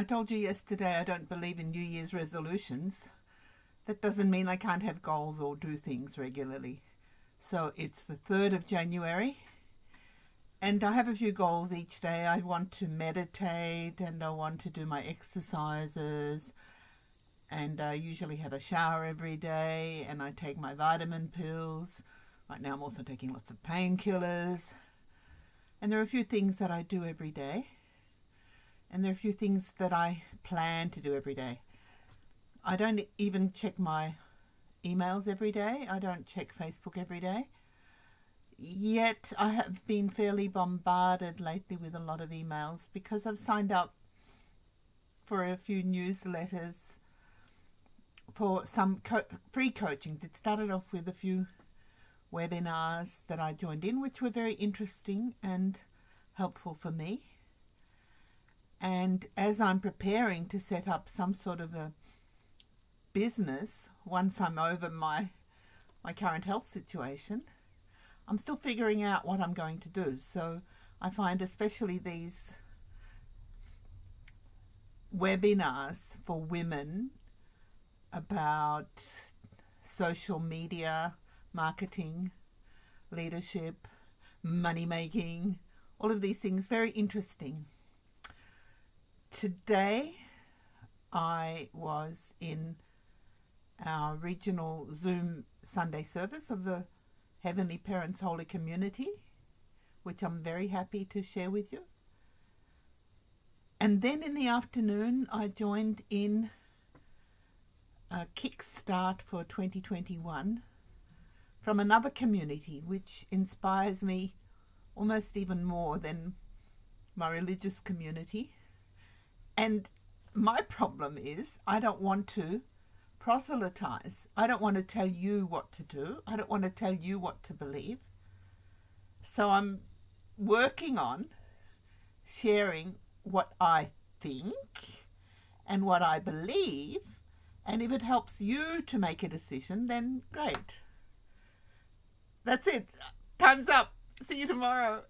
I told you yesterday I don't believe in New Year's resolutions. That doesn't mean I can't have goals or do things regularly. So it's the 3rd of January and I have a few goals each day. I want to meditate and I want to do my exercises and I usually have a shower every day and I take my vitamin pills. Right now I'm also taking lots of painkillers. And there are a few things that I do every day and there are a few things that I plan to do every day. I don't even check my emails every day. I don't check Facebook every day. Yet I have been fairly bombarded lately with a lot of emails because I've signed up for a few newsletters for some co free coachings. It started off with a few webinars that I joined in, which were very interesting and helpful for me. And as I'm preparing to set up some sort of a business, once I'm over my my current health situation, I'm still figuring out what I'm going to do. So I find especially these webinars for women about social media, marketing, leadership, money making, all of these things very interesting. Today, I was in our regional Zoom Sunday service of the Heavenly Parents Holy Community, which I'm very happy to share with you. And then in the afternoon, I joined in a kickstart for 2021 from another community, which inspires me almost even more than my religious community. And my problem is I don't want to proselytize. I don't want to tell you what to do. I don't want to tell you what to believe. So I'm working on sharing what I think and what I believe. And if it helps you to make a decision, then great. That's it. Time's up. See you tomorrow.